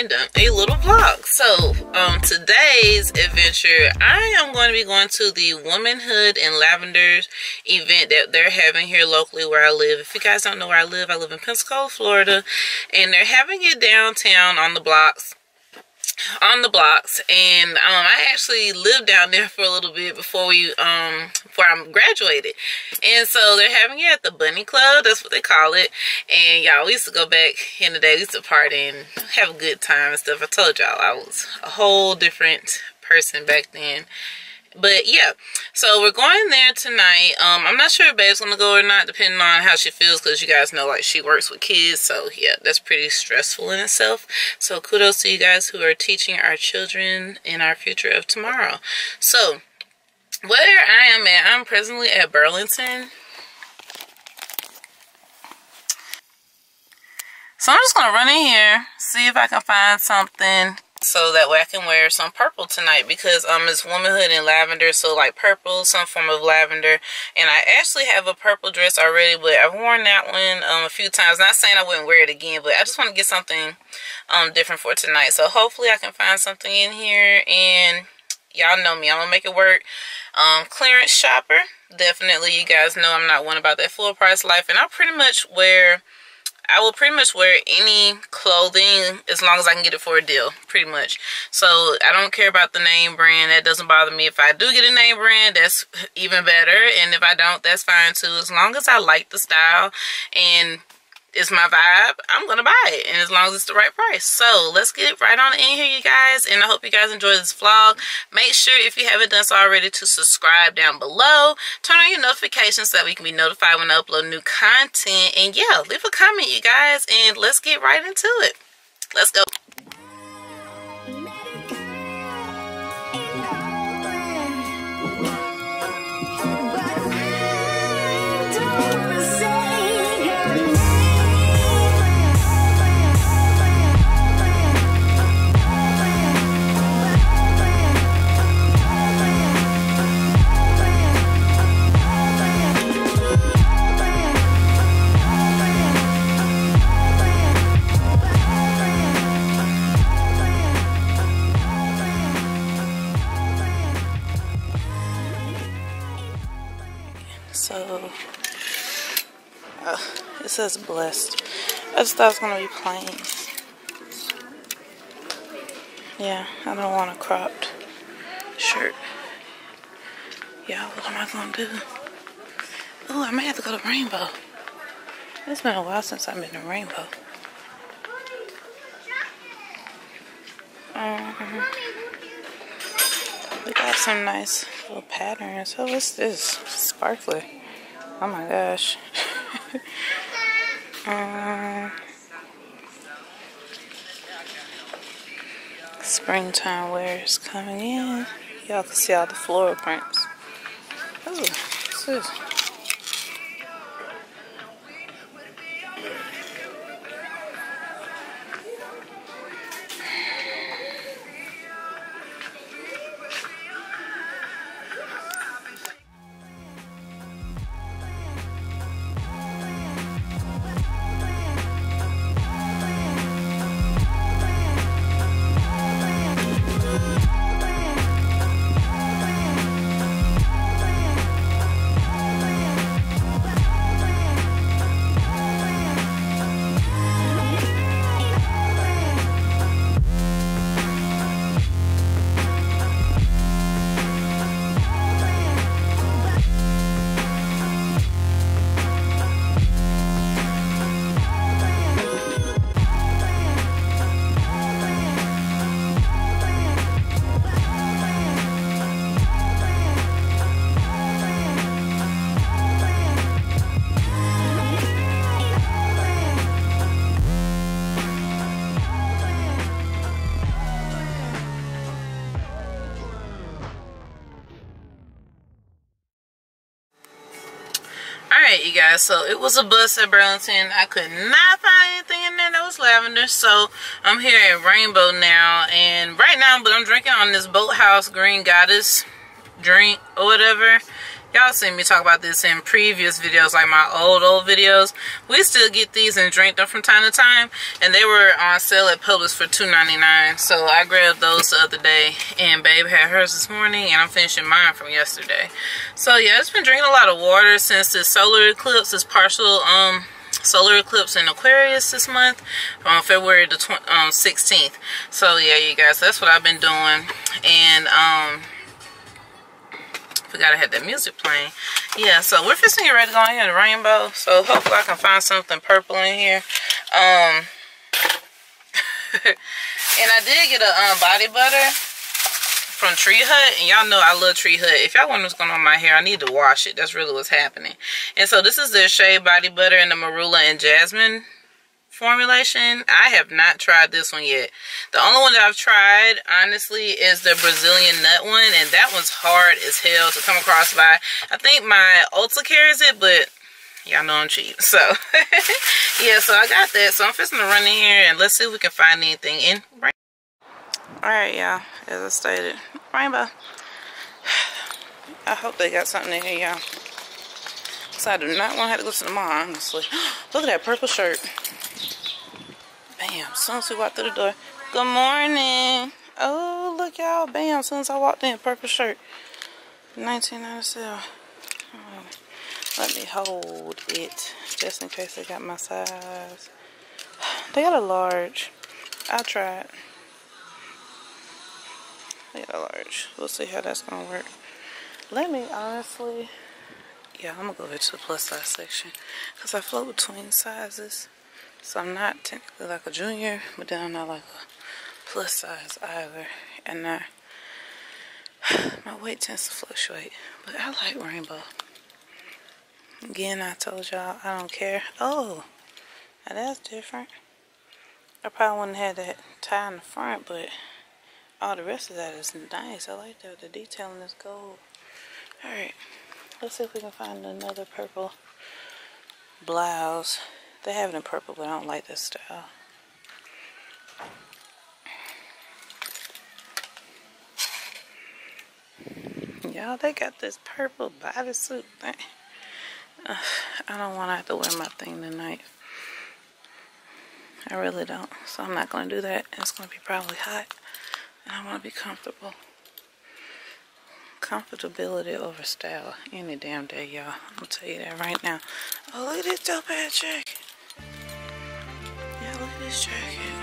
and done a little vlog. So um, today's adventure, I am going to be going to the Womanhood in lavenders event that they're having here locally where I live. If you guys don't know where I live, I live in Pensacola, Florida, and they're having it downtown on the blocks on the blocks and um, I actually lived down there for a little bit before we um before I graduated. And so they're having it at the bunny club that's what they call it. And y'all we used to go back in the day we used to party and have a good time and stuff. I told y'all I was a whole different person back then but yeah. So we're going there tonight. Um i'm not sure if babe's gonna go or not depending on how she feels because you guys know like she works with kids. So yeah that's pretty stressful in itself. So kudos to you guys who are teaching our children in our future of tomorrow. So where i am at i'm presently at burlington. So i'm just gonna run in here see if i can find something so that way I can wear some purple tonight because um it's womanhood in lavender so like purple some form of lavender. And I actually have a purple dress already but I've worn that one um a few times. Not saying I wouldn't wear it again but I just want to get something um different for tonight. So hopefully I can find something in here. And y'all know me I'm gonna make it work. Um clearance shopper. Definitely you guys know I'm not one about that full price life. And I pretty much wear I will pretty much wear any clothing as long as I can get it for a deal, pretty much. So I don't care about the name brand. That doesn't bother me. If I do get a name brand, that's even better. And if I don't, that's fine too. As long as I like the style and it's my vibe, I'm gonna buy it. And as long as it's the right price. So let's get right on in here, you guys. And I hope you guys enjoy this vlog. Make sure if you haven't done so already to subscribe down below. Turn on your notifications so that we can be notified when I upload new content. And yeah, leave a comment, you guys. And let's get right into it. Let's go. Says blessed. I just thought it was going to be plain. Yeah, I don't want a cropped shirt. Yeah, what am I going to do? Oh, I may have to go to Rainbow. It's been a while since I've been to Rainbow. Um, we got some nice little patterns. Oh, what's this? Sparkly. Oh my gosh. um, springtime wear is coming in. Y'all can see all the floral prints. Oh, what's this? Alright, guys, so it was a bus at Burlington. I could not find anything in there that was lavender, so I'm here at Rainbow now, and right now, but I'm drinking on this Bolthouse Green Goddess drink or whatever, y'all seen me talk about this in previous videos like my old old videos. We still get these and drink them from time to time and they were on sale at Publix for $2.99 so I grabbed those the other day and babe had hers this morning and I'm finishing mine from yesterday. So yeah it's been drinking a lot of water since the solar eclipse is partial um solar eclipse in Aquarius this month on February the um, 16th so yeah you guys that's what I've been doing. And um forgot I had that music playing. Yeah, so we're fixing to get ready to go in here the rainbow. So hopefully I can find something purple in here. Um, and I did get a um, body butter from Tree Hut. And y'all know I love Tree Hut. If y'all wonder what's going on my hair, I need to wash it. That's really what's happening. And so this is the Shea Body Butter in the Marula and Jasmine formulation. I have not tried this one yet. The only one that I've tried, honestly, is the Brazilian nut one. And that one's hard as hell to come across by. I think my Ulta carries it, but y'all know I'm cheap. So, yeah, so I got that. So I'm fixing to run in here and let's see if we can find anything in rainbow. Alright, y'all. As I stated, rainbow. I hope they got something in here, y'all. So I do not want to have to go to the mall, honestly. Look at that purple shirt. Bam, soon as we walked through the door. Good morning. Oh, look y'all. Bam, soon as I walked in, purple shirt. 1997. Oh, um, let me hold it just in case they got my size. They got a large. I'll try it. They got a large. We'll see how that's going to work. Let me honestly... Yeah, I'm going to go to the plus size section. Because I float between sizes. So I'm not technically like a junior, but then I'm not like a plus size either. And uh, my weight tends to fluctuate. But I like rainbow. Again, I told y'all I don't care. Oh, now that's different. I probably wouldn't have that tie in the front, but all the rest of that is nice. I like that. The detailing is gold. Alright, let's see if we can find another purple blouse. They have it in purple, but I don't like this style. Y'all, they got this purple bodysuit thing. I don't want to have to wear my thing tonight. I really don't. So I'm not going to do that. It's going to be probably hot. And I want to be comfortable. Comfortability over style any damn day, y'all. I'm to tell you that right now. Oh, look at this dope ass jacket. Yeah, look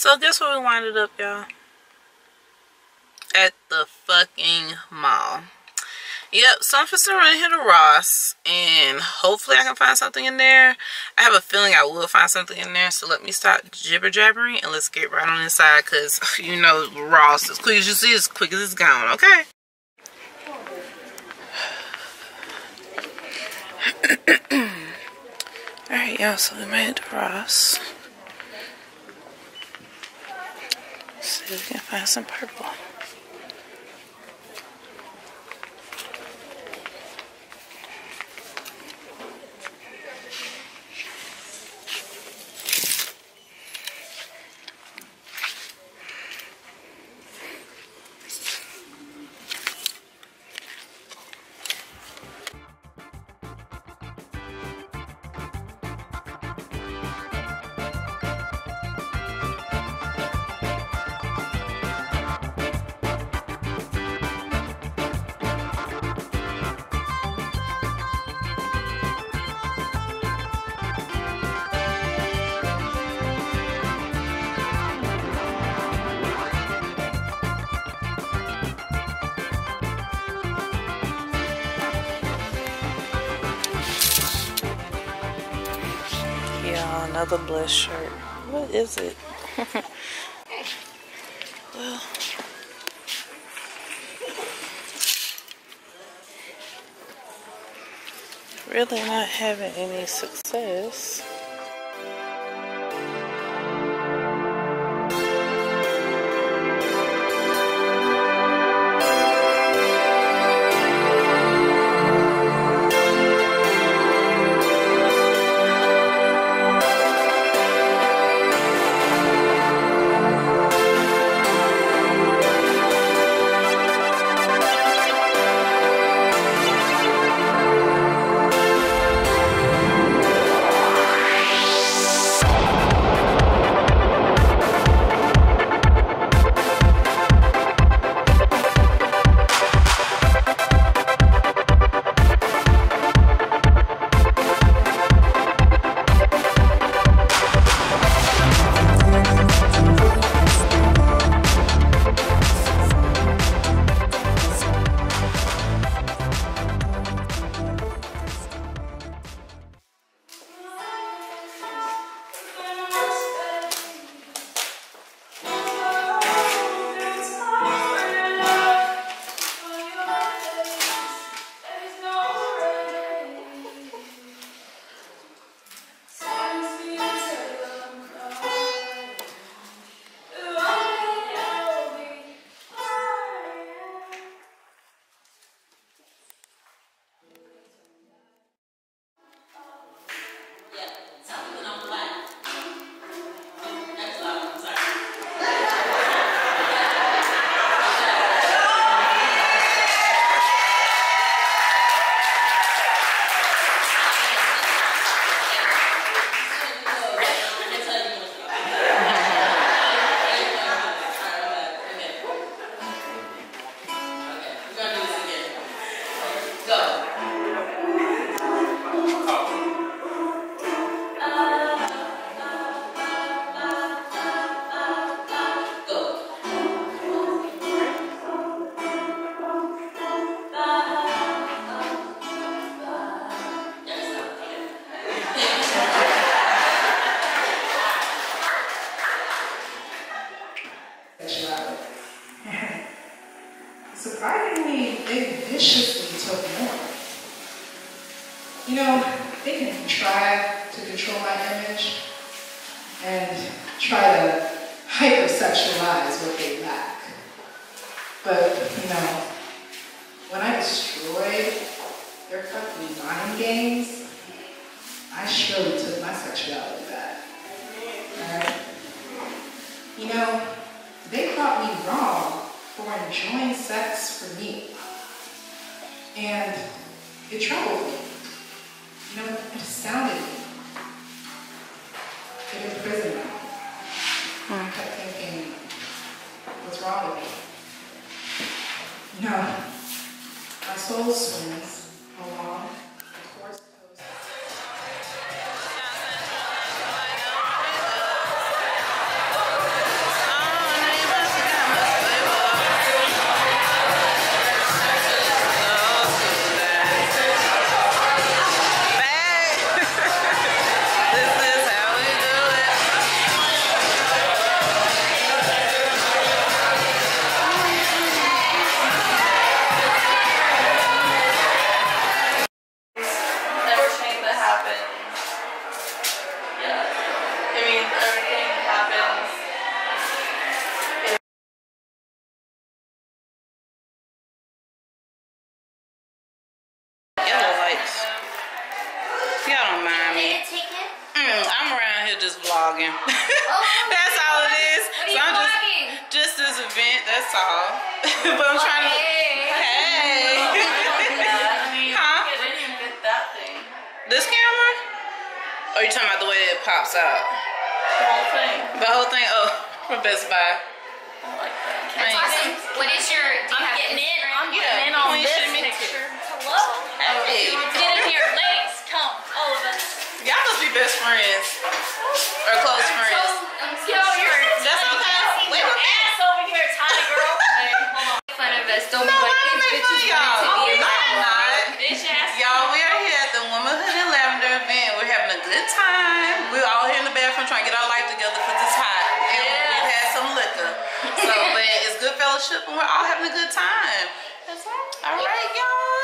So guess where we winded up, y'all? At the fucking mall. Yep, so I'm just run here to Ross and hopefully I can find something in there. I have a feeling I will find something in there, so let me stop jibber jabbering and let's get right on inside because you know Ross, as quick as you see, as quick as it's gone, okay? Alright, y'all, so we made it to Ross. See if we can find some purple. Oh, another blush shirt. What is it? well, really not having any success. Viciously took more. You know, they can try to control my image and try to hypersexualize what they lack. But, you know, when I destroyed their fucking mind games, I surely took my sexuality back. Alright? You know, they caught me wrong for enjoying sex for me. And it troubled me. You know, it astounded me. It imprisoned me. I kept thinking, what's wrong with me? Know, my soul swims Or you talking about the way it pops out? The whole thing. The whole thing? Oh, from Best Buy. I like that. Thanks. Awesome. What is your? Do you I'm have getting in. I'm Yeah, getting in on queen this shimmy. picture. Hello. Hey. Get in here, ladies. Come, all of us. Y'all must be best friends. Or close friends. I'm so Yo, you're short. That's okay. Wait a minute. ass over here, tiny girl. hey, hold on. Fun of us. Don't No, be like I don't these make bitches fun of wanted to y'all. be No, not. Bitch ass. Y'all, we are here at the Womanhood good time. we're all here in the bathroom trying to get our life together for it's hot. And yeah. we had some liquor. So, but it's good fellowship and we're all having a good time. That's right. All right, y'all.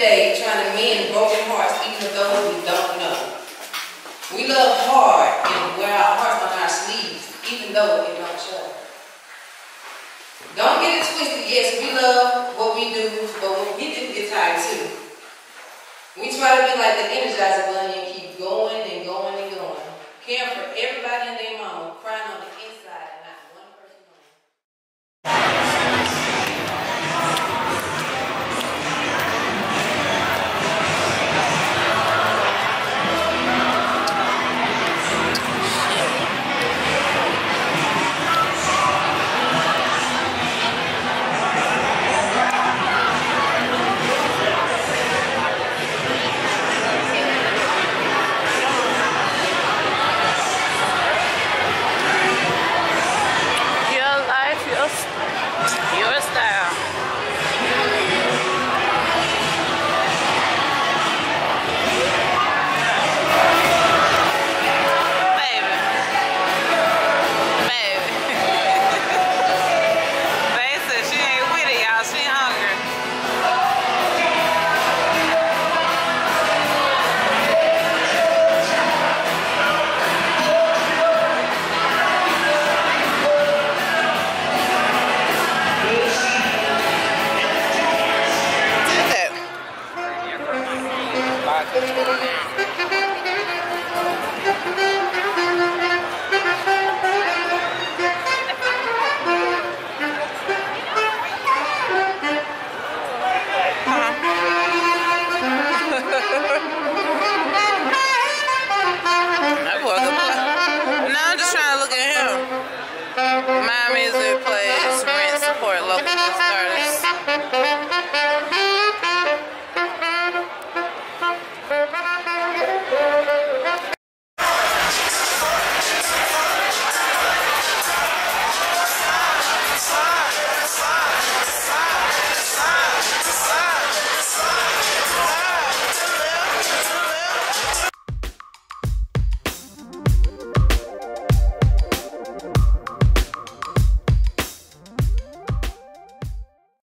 day trying to mend broken hearts, even though we don't know. We love hard and wear our hearts on our sleeves, even though it don't show. Don't get it twisted. Yes, we love what we do, but we do get tired too. We try to be like the Energizer Bunny and keep going and going and going, caring for everybody and their mama, crying on amazing.